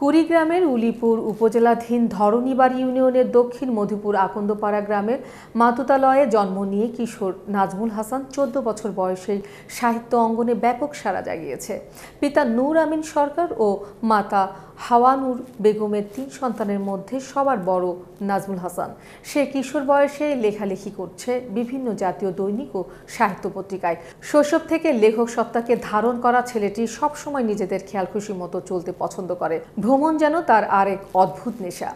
কুড়িগ্রামের উলিপুর উপজেলাধীন ধরণীবাড়ি ইউনিয়নের দক্ষিণ মধুপুর আকন্দপাড়া গ্রামের মাতুতালয়ে জন্ম নিয়ে কিশোর নাজমুল হাসান চোদ্দ বছর বয়সে সাহিত্য অঙ্গনে ব্যাপক সাড়া জাগিয়েছে। পিতা নূর আমিন সরকার ও মাতা হাওয়ানুর বেগমের তিন সন্তানের মধ্যে সবার বড় নাজমুল হাসান। সে কিশোর বয়সে লেখালেখি করছে বিভিন্ন জাতীয় দৈনিক ও সাহিত্য পত্রিকায়। শৈশব থেকে লেখক সত্তাকে ধারণ করা ছেলেটি সবসময় নিজেদের খেয়াল খুশি মতো চলতে পছন্দ করে। ভ্রমণ যেন তার আরেক অদ্ভুত নেশা।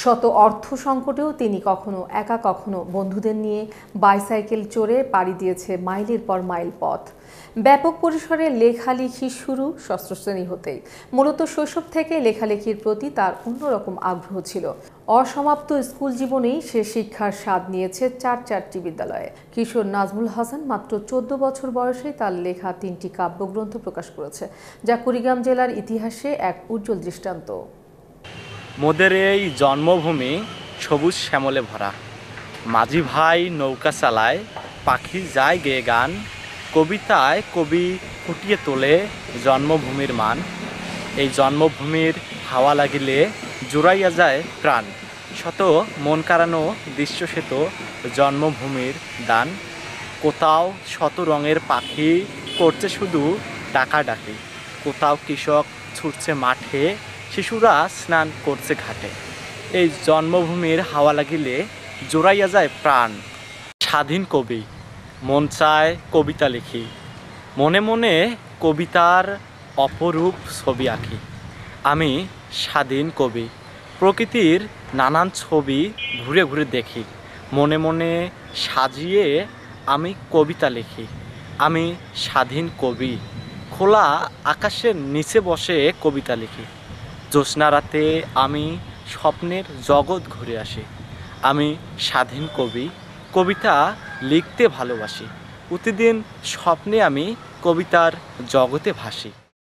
শত অর্থ সংকটেও তিনি কখনো একা, কখনো বন্ধুদের নিয়ে বাইসাইকেল চড়ে পাড়ি দিয়েছে মাইলের পর মাইল পথ। ব্যাপক পরিসরে লেখালেখি শুরু ষষ্ঠ শ্রেণি হতেই। মূলত শৈশব থেকে লেখালেখির প্রতি তার অন্যরকম আগ্রহ ছিল। অসমাপ্ত স্কুল জীবনেই সে শিক্ষার স্বাদ নিয়েছে চার চারটি বিদ্যালয়ে। কিশোর নাজমুল হাসান মাত্র চোদ্দ বছর বয়সে তার লেখা তিনটি কাব্যগ্রন্থ প্রকাশ করেছে, যা কুড়িগ্রাম জেলার ইতিহাসে এক উজ্জ্বল দৃষ্টান্ত। মোদের এই জন্মভূমি সবুজ শ্যামলে ভরা। মাঝি ভাই নৌকা চালায়, পাখি যায় গে গান, কবিতায় কবি ফুটিয়ে তোলে জন্মভূমির মান। এই জন্মভূমির হাওয়া লাগিলে জোড়াইয়া যায় প্রাণ। শত মন কাড়ানো দৃশ্য সেত জন্মভূমির দান। কোথাও শত রঙের পাখি করছে শুধু ডাকাডাকি। কোথাও কৃষক ছুটছে মাঠে শিশুরা স্নান করছে ঘাটে। এই জন্মভূমির হাওয়া লাগিলে জোড়াইয়া যায় প্রাণ। স্বাধীন কবি, মন চায় কবিতা লিখি। মনে মনে কবিতার অপরূপ ছবি আঁকি। আমি স্বাধীন কবি, প্রকৃতির নানান ছবি ঘুরে ঘুরে দেখি। মনে মনে সাজিয়ে আমি কবিতা লিখি। আমি স্বাধীন কবি, খোলা আকাশের নিচে বসে কবিতা লিখি। জ্যোৎস্না রাতে আমি স্বপ্নের জগৎ ঘুরে আসি। আমি স্বাধীন কবি, কবিতা লিখতে ভালোবাসি। প্রতিদিন স্বপ্নে আমি কবিতার জগতে ভাসি।